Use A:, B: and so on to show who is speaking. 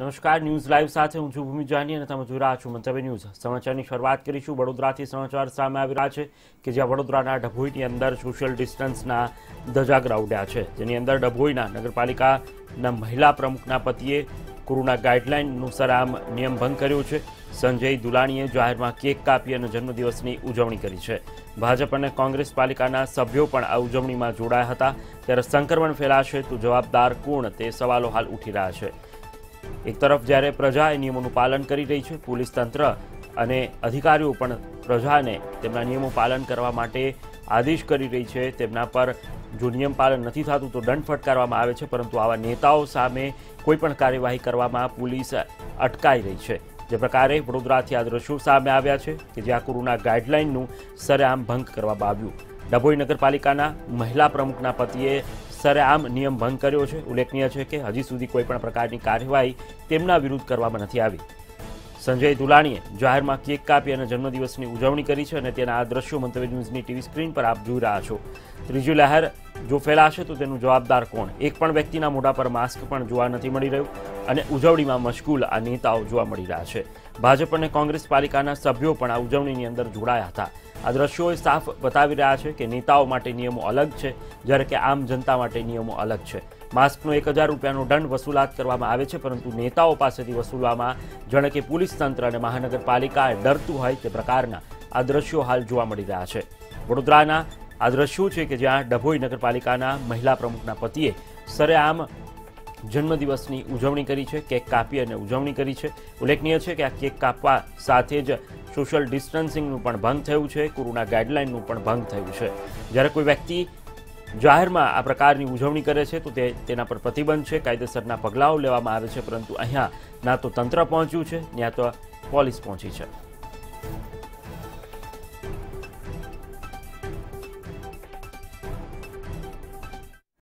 A: નમસ્કાર, news live સાથે હું છું ભૂમિ જાની અને તમે જોઈ રહ્યા છો મંતવ્ય ન્યૂઝ. સમાચારની શરૂઆત કરીશું. વડોદરાથી સમાચાર સામે આવી રહ્યા છે કે જ્યાં વડોદરાના ડભોઈની અંદર સોશિયલ ડિસ્ટન્સના ધજાગરા ઉડ્યા છે. જેની અંદર ડભોઈના નગરપાલિકાના મહિલા પ્રમુખના પતિએ કોરોના અનુસાર સરામ નિયમ ભંગ કર્યો છે. સંજય દુલાણીએ જાહેરમાં કેક કાપી અને જન્મદિવસની ઉજવણી કરી છે. ભાજપ અને કોંગ્રેસ પાલિકાના સભ્યો પણ આ ઉજવણીમાં જોડાયા હતા. ત્યારે સંક્રમણ ફેલાશે તો જવાબદાર કોણ તે સવાલો હાલ ઉઠી રહ્યા છે. એક તરફ જ્યારે પ્રજા એ નિયમોનું પાલન કરી રહી છે, પોલીસ તંત્ર અને અધિકારીઓ પણ પ્રજાને તેમના નિયમો પાલન કરવા માટે આદેશ કરી રહી છે, તેમના પર જો નિયમ પાલન નથી થતું તો દંડ ફટકારવામાં આવે છે, પરંતુ આવા નેતાઓ સામે કોઈ પણ કાર્યવાહી કરવામાં પોલીસ અટકાઈ રહી છે. જે પ્રકારે વડોદરાથી આ દ્રશ્યો સામે આવ્યા છે કે જ્યાં કોરોના ગાઈડલાઈનનું સરેઆમ ભંગ કરવામાં આવ્યું. ડભોઈ નગરપાલિકાના મહિલા પ્રમુખના પતિએ સરેઆમ નિયમ ભંગ કર્યો છે. ઉલ્લેખનીય છે કે હજી સુધી કોઈપણ પ્રકારની કાર્યવાહી તેમના વિરુદ્ધ કરવામાં નથી આવી. સંજય દુલાણીએ જાહેરમાં કેક કાપી અને જન્મદિવસની ઉજવણી કરી છે અને તેના આ દ્રશ્યો મંતવ્ય ન્યૂઝની ટીવી સ્ક્રીન પર આપ જોઈ રહ્યા છો. ત્રીજી લહેર જો ફેલાશે તો તેનું જવાબદાર કોણ? એક પણ વ્યક્તિના મોઢા પર માસ્ક પણ જોવા નથી મળી રહ્યું અને ઉજવણીમાં મશગુલ આ નેતાઓ જોવા મળી રહ્યા છે. ભાજપ અને કોંગ્રેસ પાલિકાના સભ્યો પણ આ ઉજવણીની અંદર જોડાયા હતા. આ દ્રશ્યો સાફ બતાવી રહ્યા છે કે નેતાઓ માટે નિયમો અલગ છે, જ્યારે કે આમ જનતા માટે નિયમો અલગ છે. માસ્કનો એક હજાર રૂપિયાનો દંડ વસૂલાત કરવામાં આવે છે, પરંતુ નેતાઓ પાસેથી વસૂલવામાં જાણે કે પોલીસ તંત્ર અને મહાનગરપાલિકા ડરતું હોય તે પ્રકારના આ દ્રશ્યો હાલ જોવા મળી રહ્યા છે. વડોદરાના આ દ્રશ્યો છે કે જ્યાં ડભોઈ નગરપાલિકાના મહિલા પ્રમુખના પતિએ સરેઆમ જન્મદિવસની ઉજવણી કરી છે, કેક કાપી અને ઉજવણી કરી છે. ઉલ્લેખનીય છે કે આ કેક કાપવા સાથે જ સોશિયલ ડિસ્ટન્સિંગનું પણ ભંગ થયું છે, કોરોના ગાઈડલાઇનનું પણ ભંગ થયું છે. જ્યારે કોઈ વ્યક્તિ જાહેરમાં આ પ્રકારની ઉજવણી કરે છે, તો તે તેના પર પ્રતિબંધ છે, કાયદેસરના પગલાઓ લેવામાં આવે છે, પરંતુ અહીંયા ના તો તંત્ર પહોંચ્યું છે ત્યાં તો પોલીસ પહોંચી છે.